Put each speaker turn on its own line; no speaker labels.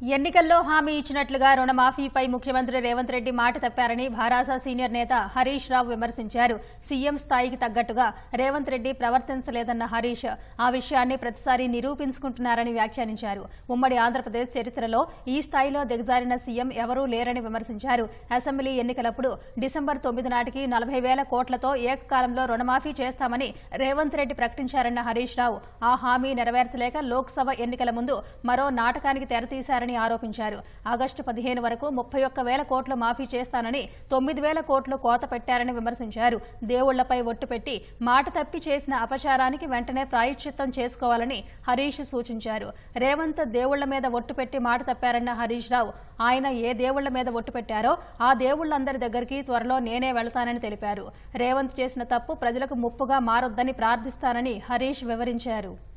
ఎన్నికల్లో హామీ ఇచ్చినట్లుగా రుణమాఫీపై ముఖ్యమంత్రి రేవంత్ రెడ్డి మాట తప్పారని భారాస సీనియర్ నేత హరీష్ రావు విమర్శించారు. సీఎం స్థాయికి తగ్గట్టుగా రేవంత్ రెడ్డి ప్రవర్తించలేదన్న హరీష్ ఆ విషయాన్ని ప్రతిసారి నిరూపించుకుంటున్నారని వ్యాఖ్యానించారు. ఉమ్మడి ఆంధ్రప్రదేశ్ చరిత్రలో ఈ స్థాయిలో దిగజారిన సీఎం ఎవరూ లేరని విమర్శించారు. అసెంబ్లీ ఎన్నికలప్పుడు డిసెంబర్ తొమ్మిది నాటికి నలభై వేల కోట్లతో ఏకకాలంలో రుణమాఫీ చేస్తామని రేవంత్ రెడ్డి ప్రకటించారన్న హరీష్ రావు. ఆ హామీ నెరవేర్చలేక లోక్సభ ఎన్నికల ముందు మరో నాటకానికి తెరతీశారని ఆరోపించారు. ఆగస్టు పదిహేను వరకు ముప్పై ఒక్క వేల కోట్లు మాఫీ చేస్తానని తొమ్మిది వేల కోట్లు కోత పెట్టారని విమర్శించారు. దేవుళ్ళపై ఒట్టు పెట్టి మాట తప్పి చేసిన అపచారానికి వెంటనే ప్రాయశ్చిత్తం చేసుకోవాలని హరీష్ సూచించారు. రేవంత్ దేవుళ్ళ మీద ఒట్టు పెట్టి మాట తప్పారన్న హరీష్ రావు ఆయన ఏ దేవుళ్ళ మీద ఒట్టు పెట్టారో ఆ దేవుళ్ళందరి దగ్గరికి త్వరలో నేనే వెళతానని తెలిపారు. రేవంత్ చేసిన తప్పు ప్రజలకు ముప్పుగా మారొద్దని ప్రార్థిస్తానని హరీష్ వివరించారు.